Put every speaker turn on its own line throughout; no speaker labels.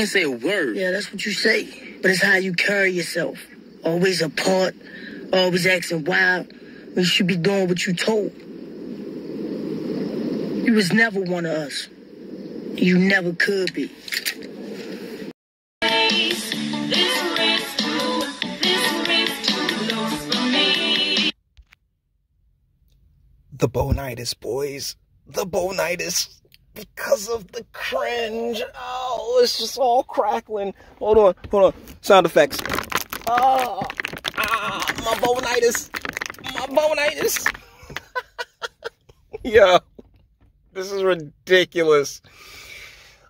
ain't say a word.
Yeah, that's what you say. But it's how you carry yourself. Always apart, always acting wild. When you should be doing what you told. You was never one of us. You never could be.
The Bonitis, boys. The Bonitis. Because of the cringe. Oh, it's just all crackling. Hold on, hold on. Sound effects. Oh, ah, my Bonitis. My Bonitis. yeah. This is ridiculous.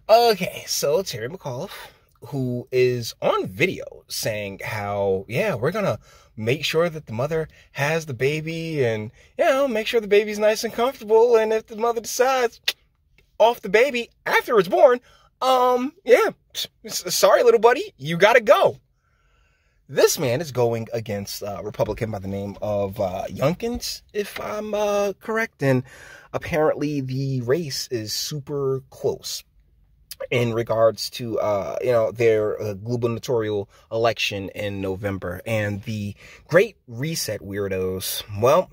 Okay, so Terry McAuliffe, who is on video saying how, yeah, we're gonna make sure that the mother has the baby and, you know, make sure the baby's nice and comfortable. And if the mother decides off the baby after it's born, um, yeah, sorry, little buddy, you gotta go. This man is going against a Republican by the name of uh, Youngkins, if I'm uh, correct. And apparently the race is super close in regards to uh, you know their uh, gubernatorial election in November and the Great Reset weirdos. Well,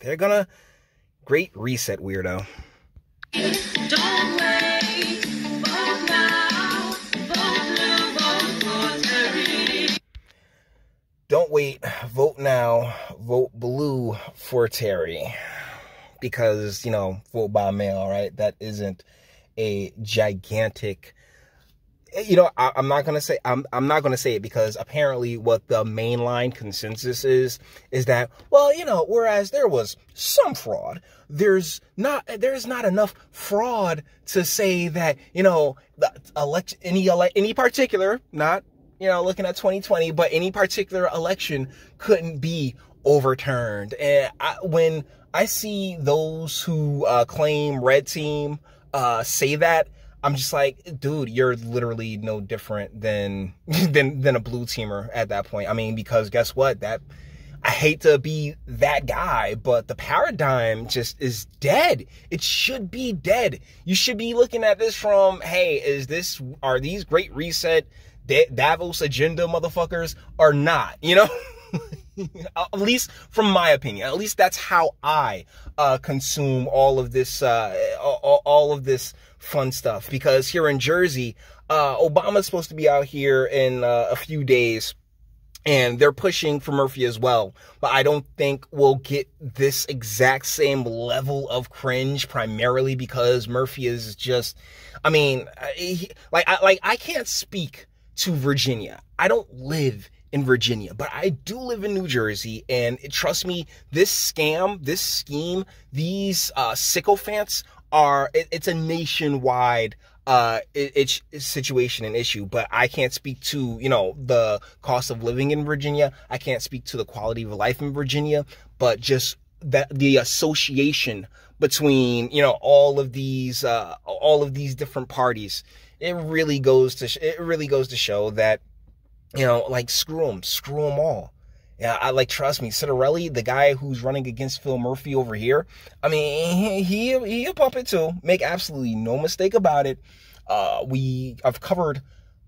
they're gonna Great Reset weirdo. Don't wait, vote now, vote blue for Terry. Because, you know, vote by mail, right? That isn't a gigantic you know I, am not gonna say I'm I'm not gonna say it because apparently what the mainline consensus is is that well you know whereas there was some fraud there's not there's not enough fraud to say that you know the elect any ele- any particular not you know looking at 2020 but any particular election couldn't be overturned. And I, when I see those who uh, claim red team uh, say that, I'm just like, dude, you're literally no different than than than a blue teamer at that point. I mean, because guess what? That I hate to be that guy, but the paradigm just is dead. It should be dead. You should be looking at this from, hey, is this are these great reset Davos agenda motherfuckers or not? You know? at least from my opinion at least that's how i uh, consume all of this uh, all, all, of this fun stuff. Because here in jersey uh, obama's supposed to be out here in uh, a few days and they're pushing for murphy as well. But i don't think we'll get this exact same level of cringe primarily because murphy is just i mean he, like I, like i can't speak to virginia. I don't live in Virginia, but I do live in New Jersey, and trust me, this scam, this scheme, these uh, sycophants are, it, it's a nationwide uh, it, it's situation and issue, but I can't speak to, you know, the cost of living in Virginia. I can't speak to the quality of life in Virginia, but just that the association between, you know, all of these, uh, all of these different parties, it really goes to, it really goes to show that you know, like screw them, screw them all. Yeah, I like trust me, Ciattarelli, the guy who's running against Phil Murphy over here. I mean, he he, he a puppet too. Make absolutely no mistake about it. Uh, we I've covered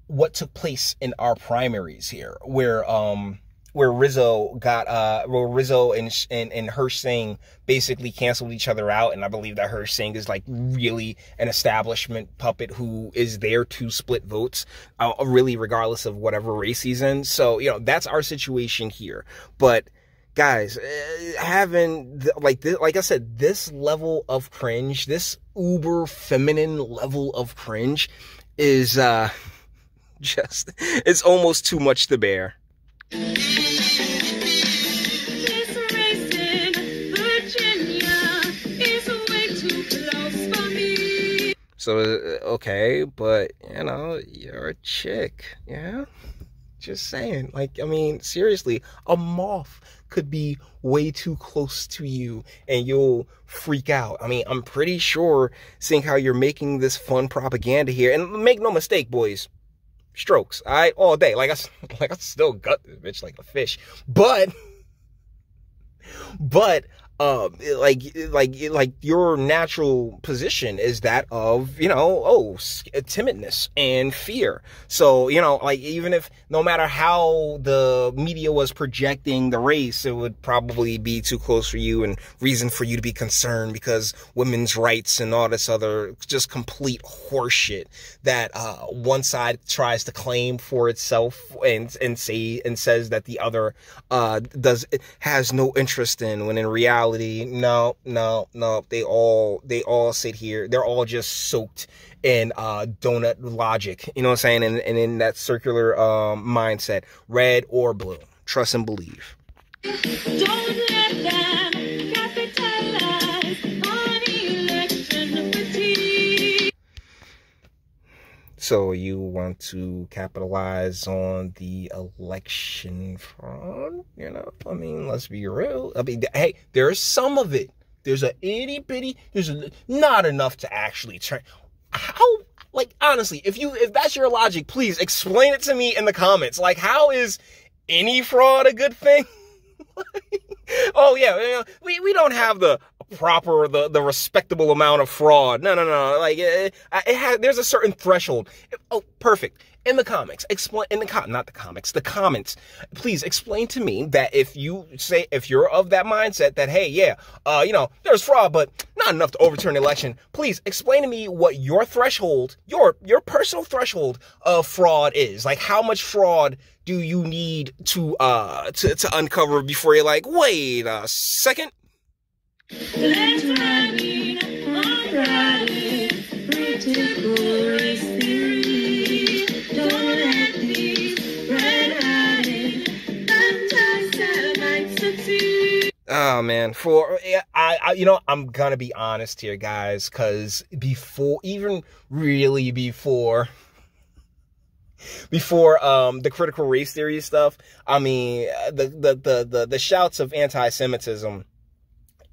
what took place in our primaries here, where um where Rizzo got uh where Rizzo and and, and Hirsh Singh basically canceled each other out and I believe that Hirsh Singh is like really an establishment puppet who is there to split votes uh, really regardless of whatever race he's in. So you know that's our situation here. But guys uh, having like this, like I said this level of cringe this uber feminine level of cringe is uh just it's almost too much to bear so, uh, okay, but, you know, you're a chick, yeah? Just saying. Like, I mean, seriously, a moth could be way too close to you and you'll freak out. I mean, I'm pretty sure seeing how you're making this fun propaganda here, and make no mistake, boys, strokes, all right, all day. Like I, like I still gut this bitch like a fish, but, but uh, like like like your natural position is that of you know oh timidness and fear. So you know like even if no matter how the media was projecting the race it would probably be too close for you and reason for you to be concerned because women's rights and all this other just complete horseshit that uh, one side tries to claim for itself and and say and says that the other uh, does has no interest in when in reality reality, no, no, no. They all they all sit here. They're all just soaked in uh, donut logic. You know what I'm saying? And, and in that circular um, mindset, red or blue. Trust and believe. So you want to capitalize on the election fraud? You know, I mean, let's be real. I mean, hey, there's some of it. There's a itty bitty. There's a, not enough to actually turn. How? Like honestly, if you if that's your logic, please explain it to me in the comments. Like, how is any fraud a good thing? oh yeah, we we don't have the proper, the, the respectable amount of fraud. No, no, no. Like it, it has, there's a certain threshold. Oh, perfect. In the comics, explain in the com, not the comics, the comments. Please explain to me that if you say if you're of that mindset that hey, yeah, uh, you know, there's fraud, but not enough to overturn the election. Please explain to me what your threshold, your your personal threshold of fraud is. Like how much fraud do you need to uh to, to uncover before you're like, wait a second? Oh man, for I, I, you know, I'm gonna be honest here, guys, because before, even really before before um the critical race theory stuff i mean the the the the, the shouts of anti-semitism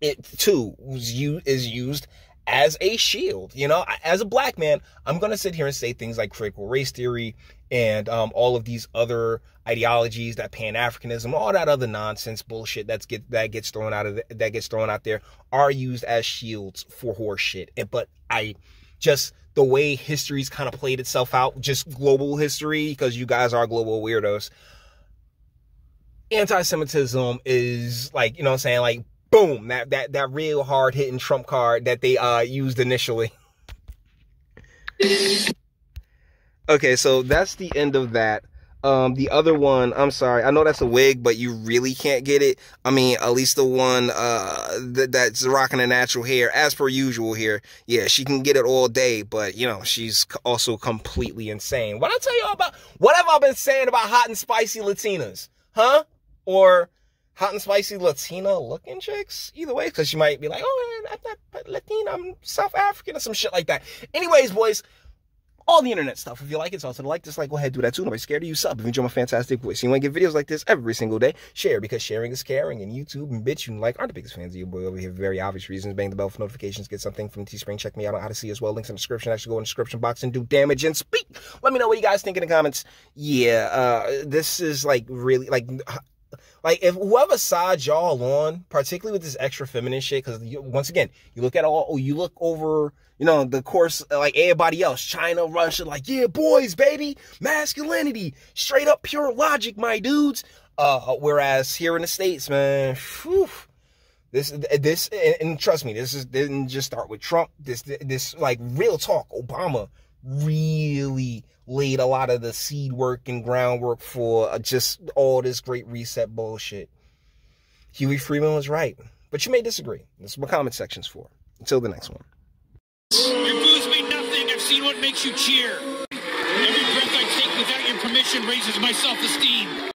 it too is used as a shield. You know, as a black man, I'm gonna sit here and say things like critical race theory and um, all of these other ideologies, that Pan Africanism, all that other nonsense bullshit that's get that gets thrown out of the, that gets thrown out there are used as shields for horse shit. But I just the way history's kind of played itself out, just global history, because you guys are global weirdos. Anti-Semitism is like, you know what I'm saying, like boom, that that that real hard hitting trump card that they uh used initially. okay, so that's the end of that. Um, the other one, I'm sorry, I know that's a wig, but you really can't get it. I mean, at least the one uh that, that's rocking the natural hair, as per usual here. Yeah, she can get it all day, but you know, she's also completely insane. What I tell y'all about? What have I been saying about hot and spicy Latinas? Huh? Or hot and spicy Latina looking chicks. Either way, because she might be like, oh, man, I'm not Latina, I'm South African or some shit like that. Anyways, boys, all the internet stuff. If you like it, also to like, dislike, go ahead, do that too. Nobody's scared of you. Sub if you enjoy my fantastic voice. You want to get videos like this every single day. Share because sharing is caring. And YouTube and BitChute like aren't the biggest fans of you boy over here very obvious reasons. Bang the bell for notifications. Get something from Teespring. Check me out on Odysee as well. Links in the description. Actually go in the description box and do damage and speak. Let me know what you guys think in the comments. Yeah, uh, this is like really like like if whoever side y'all on, particularly with this extra feminine shit, because once again, you look at all, you look over, you know, the course like everybody else, China, Russia, like yeah, boys, baby, masculinity, straight up pure logic, my dudes. Uh, whereas here in the states, man, whew, this this and, and trust me, this is didn't just start with Trump. This this like real talk, Obama really laid a lot of the seed work and groundwork for uh, just all this great reset bullshit. Huey Freeman was right, but you may disagree. This is what comment section's for. Until the next one.
Your boos mean nothing. I've seen what makes you cheer. Every breath I take without your permission raises my self-esteem.